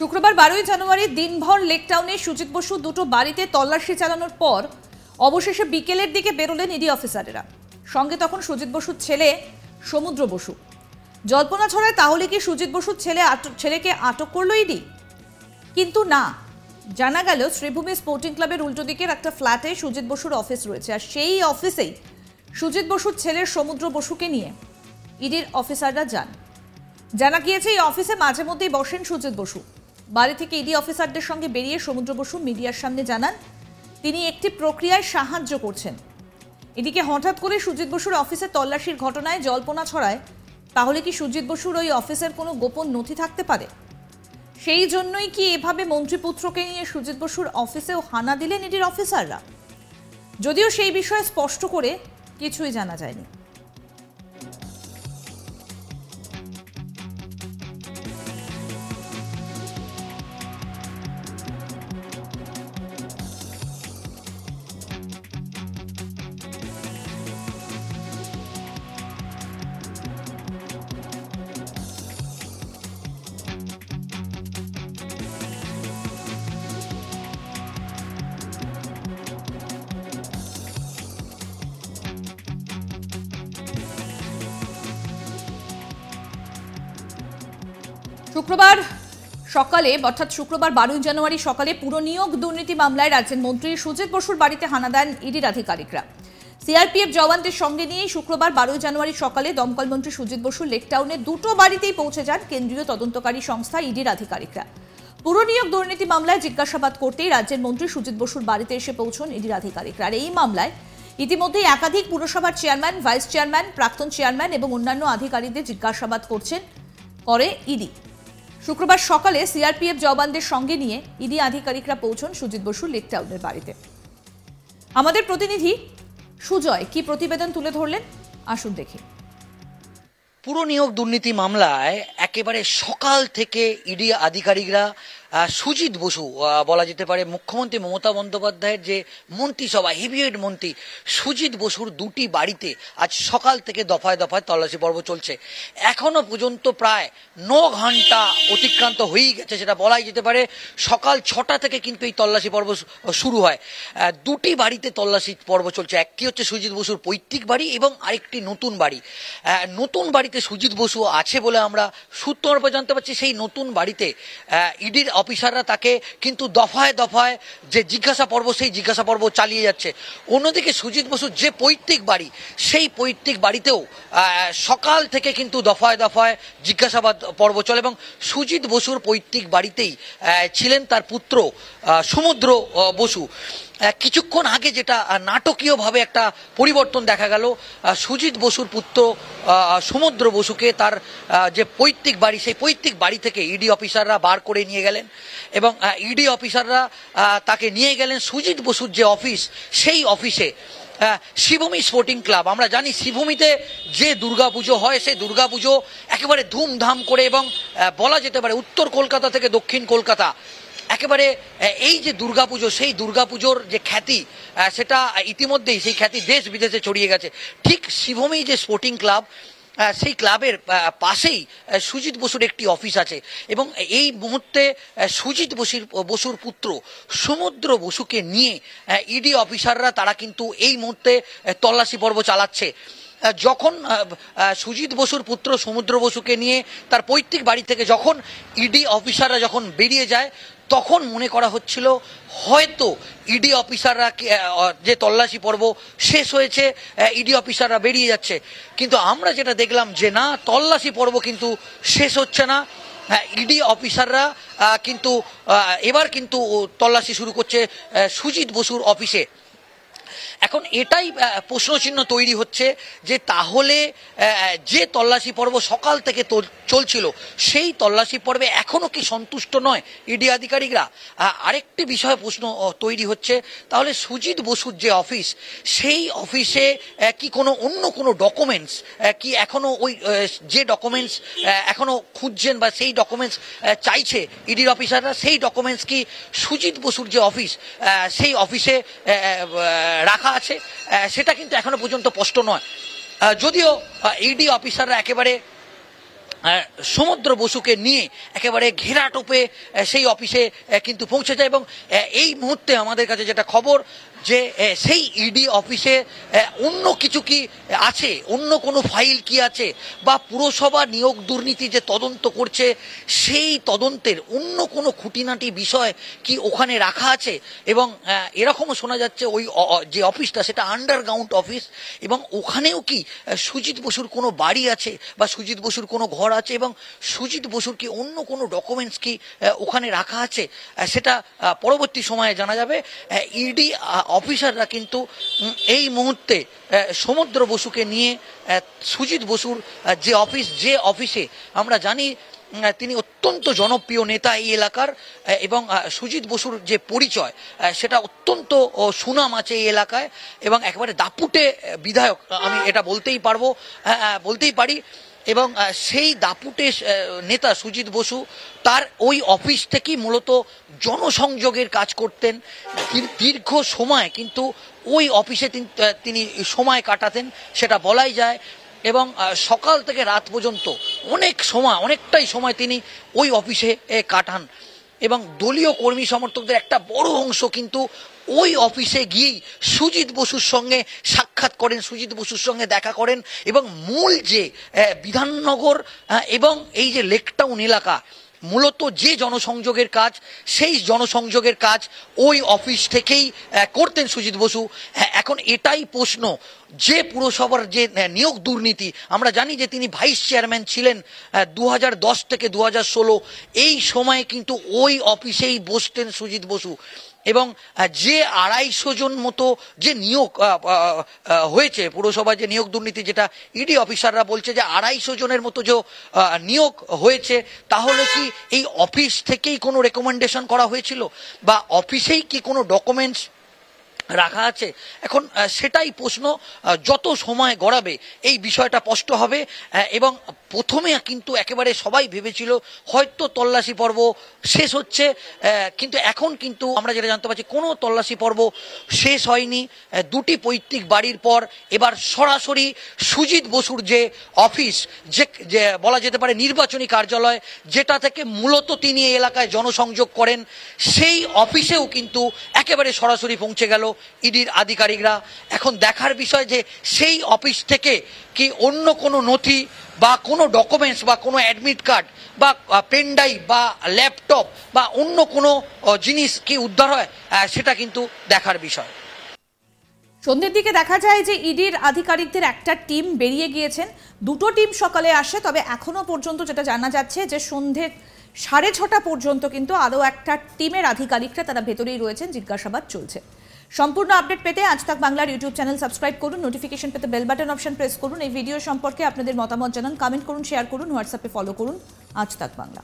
শুক্রবার বারোই জানুয়ারি দিনভর লেকটাউনে সুজিত বসু দুটো বাড়িতে তল্লাশি চালানোর পর অবশেষে বিকেলের দিকে বেরোলেন ইডি অফিসারেরা। সঙ্গে তখন সুজিত বসুর ছেলে সমুদ্র বসু। জল্পনা ছড়ায়, তাহলে কি সুজিত বসুর ছেলে ছেলেকে আটক করল ইডি? কিন্তু না। জানা গেল শ্রীভূমি স্পোর্টিং ক্লাবের উল্টো দিকের একটা ফ্ল্যাটে সুজিত বসুর অফিস রয়েছে আর সেই অফিসেই সুজিত বসুর ছেলের সমুদ্র বসুকে নিয়ে ইডির অফিসাররা যান। জানা গিয়েছে, এই অফিসে মাঝে মধ্যেই বসেন সুজিত বসু। বাড়ি থেকে ইডি অফিসারদের সঙ্গে বেরিয়ে সমুদ্র বসু মিডিয়ার সামনে জানান, তিনি একটি প্রক্রিয়ায় সাহায্য করছেন। এদিকে হঠাৎ করে সুজিত বসুর অফিসে তল্লাশির ঘটনায় জল্পনা ছড়ায়, তাহলে কি সুজিত বসুর ওই অফিসের কোনো গোপন নথি থাকতে পারে? সেই জন্যই কি এভাবে মন্ত্রীপুত্রকে নিয়ে সুজিত বসুর অফিসেও হানা দিলেন ইডির অফিসাররা? যদিও সেই বিষয়ে স্পষ্ট করে কিছুই জানা যায়নি। শুক্রবার সকালে, অর্থাৎ শুক্রবার বারোই জানুয়ারি সকালে পুরনিয়োগ দুর্নীতি মামলায় রাজ্যের মন্ত্রী সুজিত বসুর বাড়িতে হানা দেন ইডির আধিকারিকরা। সিআরপিএফ জওয়ানদের সঙ্গে নিয়ে শুক্রবার বারোই জানুয়ারি সকালে দমকল মন্ত্রী সুজিত বসু লেকটাউনে দুটো বাড়িতেই পৌঁছে যান কেন্দ্রীয় তদন্তকারী সংস্থা ইডির আধিকারিকরা। পুরনিয়োগ দুর্নীতি মামলায় জিজ্ঞাসাবাদ করতেই রাজ্যের মন্ত্রী সুজিত বসুর বাড়িতে এসে পৌঁছন ইডির আধিকারিকরা। আর এই মামলায় ইতিমধ্যে একাধিক পুরসভার চেয়ারম্যান, ভাইস চেয়ারম্যান, প্রাক্তন চেয়ারম্যান এবং অন্যান্য আধিকারিকদের জিজ্ঞাসাবাদ করছেন করে ইডি। শুক্রবার সকালে সিআরপিএফ জওয়ানদের সঙ্গে নিয়ে ইডি আধিকারিকরা পৌঁছন সুজিত বসু লেকটাউনের বাড়িতে। আমাদের প্রতিনিধি সুজয়, কি প্রতিবেদন তুলে ধরলেন? আসুন দেখি। পুরো নিয়োগ দুর্নীতি মামলায় একেবারে সকাল থেকে ইডি আধিকারিকরা সুজিত বসু বলা যেতে পারে মুখ্যমন্ত্রী মমতা বন্দ্যোপাধ্যায়ের যে মন্ত্রিসভা হেভিওয়েট মন্ত্রী সুজিত বসুর দুটি বাড়িতে আজ সকাল থেকে দফায় দফায় তল্লাশি পর্ব চলছে। এখনও পর্যন্ত প্রায় ন ঘণ্টা অতিক্রান্ত হয়েই গেছে সেটা বলাই যেতে পারে। সকাল ছটা থেকে কিন্তু এই তল্লাশি পর্ব শুরু হয়। দুটি বাড়িতে তল্লাশি পর্ব চলছে। একটি হচ্ছে সুজিত বসুর পৈতৃক বাড়ি এবং আরেকটি নতুন বাড়ি। নতুন বাড়িতে সুজিত বসু আছে বলে আমরা সূত্র জানতে পারছি। সেই নতুন বাড়িতে ইডির অফিসাররা তাকে কিন্তু দফায় দফায় যে জিজ্ঞাসা পর্ব, সেই জিজ্ঞাসা পর্ব চালিয়ে যাচ্ছে। অন্যদিকে সুজিত বসুর যে পৈতৃক বাড়ি, সেই পৈতৃক বাড়িতেও সকাল থেকে কিন্তু দফায় দফায় জিজ্ঞাসাবাদ পর্ব চলে এবং সুজিত বসুর পৈতৃক বাড়িতেই ছিলেন তার পুত্র সমুদ্র বসু। কিছুক্ষণ আগে যেটা নাটকীয়ভাবে একটা পরিবর্তন দেখা গেল সুজিত বসুর পুত্র সমুদ্র বসুকে তার যে পৈতৃক বাড়ি, সেই পৈতৃক বাড়ি থেকে ইডি অফিসাররা বার করে নিয়ে গেলেন এবং ইডি অফিসাররা তাকে নিয়ে গেলেন। সুজিত বসুর যে অফিস, সেই অফিসে শিবভূমি স্পোর্টিং ক্লাব আমরা জানি শিবভূমিতে যে দুর্গাপুজো হয়, সেই দুর্গাপুজো একেবারে ধুমধাম করে এবং বলা যেতে পারে উত্তর কলকাতা থেকে দক্ষিণ কলকাতা। একেবারে এই যে দুর্গাপুজো, সেই দুর্গাপুজোর যে খ্যাতি সেটা ইতিমধ্যেই সেই খ্যাতি দেশ বিদেশে ছড়িয়ে গেছে। ঠিক শিবভূমি যে স্পোর্টিং ক্লাব সেই ক্লাবের পাশেই সুজিত বসুর একটি অফিস আছে। এবং এই মুহূর্তে সুজিত বসুর বসুর পুত্র সমুদ্র বসুকে নিয়ে ইডি অফিসাররা, তারা কিন্তু এই মুহূর্তে তল্লাশি পর্ব চালাচ্ছে। যখন সুজিত বসুর পুত্র সমুদ্র বসুকে নিয়ে তার পৈতৃক বাড়ি থেকে যখন ইডি অফিসাররা যখন বেরিয়ে যায় তখন মনে করা হচ্ছিল হয়তো ইডি অফিসাররা যে তল্লাশি পর্ব শেষ হয়েছে ইডি অফিসাররা বেরিয়ে যাচ্ছে। কিন্তু আমরা যেটা দেখলাম যে না, তল্লাশি পর্ব কিন্তু শেষ হচ্ছে না। ইডি অফিসাররা কিন্তু এবার কিন্তু তল্লাশি শুরু করছে সুজিত বসুর অফিসে। এখন এটাই প্রশ্নচিহ্ন তৈরি হচ্ছে যে তাহলে যে তল্লাশি পর্ব সকাল থেকে চলছিল, সেই তল্লাশি পর্বে এখনও কি সন্তুষ্ট নয় ইডি আধিকারিকরা? আরেকটি বিষয়ে প্রশ্ন তৈরি হচ্ছে, তাহলে সুজিত বসুর যে অফিস, সেই অফিসে কি কোনো অন্য কোনো ডকুমেন্টস কি এখনও ওই যে ডকুমেন্টস এখনও খুঁজছেন বা সেই ডকুমেন্টস চাইছে ইডির অফিসাররা, সেই ডকুমেন্টস কি সুজিত বসুর যে অফিস সেই অফিসে রাখা আছে সেটা কিন্তু এখনও পর্যন্ত স্পষ্ট নয়। যদিও ইডি অফিসাররা একেবারে সমুদ্র বসুকে নিয়ে একেবারে ঘেরা টোপে সেই অফিসে কিন্তু পৌঁছে যায় এবং এই মুহূর্তে আমাদের কাছে যেটা খবর যে সেই ইডি অফিসে অন্য কিছু কি আছে? অন্য কোনো ফাইল কি আছে? বা পুরসভা নিয়োগ দুর্নীতি যে তদন্ত করছে, সেই তদন্তের অন্য কোনো খুঁটিনাটি বিষয় কি ওখানে রাখা আছে? এবং এরকমও শোনা যাচ্ছে ওই যে অফিসটা সেটা আন্ডারগ্রাউন্ড অফিস এবং ওখানেও কি সুজিত বসুর কোনো বাড়ি আছে? বা সুজিত বসুর কোনো ঘর আছে? এবং সুজিত বসুর কি অন্য কোনো ডকুমেন্টস কি ওখানে রাখা আছে? সেটা পরবর্তী সময়ে জানা যাবে। ইডি অফিসাররা কিন্তু এই মুহূর্তে সমুদ্র বসুকে নিয়ে সুজিত বসুর যে অফিস, যে অফিসে আমরা জানি তিনি অত্যন্ত জনপ্রিয় নেতা এই এলাকার এবং সুজিত বসুর যে পরিচয় সেটা অত্যন্ত সুনাম আছে এই এলাকায়, এবং একেবারে দাপুটে বিধায়ক আমি এটা বলতেই পারব বলতেই পারি, এবং সেই দাপুটে নেতা সুজিত বসু, তার ওই অফিস থেকেই মূলত জনসংযোগের কাজ করতেন দীর্ঘ সময়, কিন্তু ওই অফিসে তিনি সময় কাটাতেন, সেটা বলাই যায় এবং সকাল থেকে রাত পর্যন্ত অনেক সময়, অনেকটাই সময় তিনি ওই অফিসে কাটান। এবং দলীয় কর্মী সমর্থকদের একটা বড় অংশ কিন্তু ওই অফিসে গিয়েই সুজিত বসুর সঙ্গে সাক্ষাৎ করেন, সুজিত বসুর সঙ্গে দেখা করেন। এবং মূল যে বিধাননগর এবং এই যে লেকটাউন এলাকা মূলত যে জনসংযোগের কাজ সেই জনসংযোগের কাজ ওই অফিস থেকেই করতেন সুজিত বসু। হ্যাঁ, এখন এটাই প্রশ্ন। যে পুরসভার যে নিয়োগ দুর্নীতি আমরা জানি যে তিনি ভাইস চেয়ারম্যান ছিলেন দু থেকে দু এই সময়ে কিন্তু ওই অফিসেই বসতেন সুজিত বসু। এবং যে আড়াইশো জন মতো যে নিয়োগ হয়েছে, পুরসভা যে নিয়োগ দুর্নীতি যেটা ইডি অফিসাররা বলছে যে আড়াইশো জনের মতো যে নিয়োগ হয়েছে, তাহলে কি এই অফিস থেকেই কোনো রেকমেন্ডেশন করা হয়েছিল? বা অফিসেই কি কোনো ডকুমেন্টস রাখা আছে। এখন সেটাই প্রশ্ন যত সময় গড়াবে, এই বিষয়টা স্পষ্ট হবে। এবং প্রথমে কিন্তু একেবারে সবাই ভেবেছিল, হয়তো তল্লাশি পর্ব শেষ হচ্ছে। কিন্তু এখন কিন্তু আমরা যেটা জানতে পারছি, কোনো তল্লাশি পর্ব শেষ হয়নি। দুটি পৈতৃক বাড়ির পর এবার সরাসরি সুজিত বসুর যে অফিস, যে বলা যেতে পারে নির্বাচনী কার্যালয়, যেটা থেকে মূলত তিনি এলাকায় জনসংযোগ করেন, সেই অফিসেও কিন্তু একেবারে সরাসরি পৌঁছে গেল। ইডির আধিকারিকরা। এখন দেখার বিষয় যে সেই অফিস থেকে কি অন্য কোনো নথি বা কোনো ডকুমেন্টস বা কোনো অ্যাডমিট কার্ড বা পেন ড্রাইভ বা ল্যাপটপ বা অন্য কোনো জিনিস কি উদ্ধার হয় সেটা কিন্তু দেখার বিষয়। সন্ধ্যের দিকে দেখা যায় যে ইডির আধিকারিকদের একটা টিম বেরিয়ে গিয়েছেন। দুটো টিম সকালে আসে, তবে এখনও পর্যন্ত যেটা জানা যাচ্ছে যে সন্ধ্যে সাড়ে ছটা পর্যন্ত কিন্তু আরও একটা টিমের আধিকারিকরা তারা ভেতরেই রয়েছেন, জিজ্ঞাসাবাদ চলছে। সম্পূর্ণ আপডেট পেতে আজ তাক বাংলার ইউটিউব চ্যানেল সাবস্ক্রাইব করুন নোটিফিকেশন পেতে বেল বাটন অপশন প্রেস করুন। এই ভিডিও সম্পর্কে আপনাদের মতামত জানান কমেন্ট করুন শেয়ার করুন হোয়াটসঅ্যাপে ফলো করুন। আজ তাক বাংলা।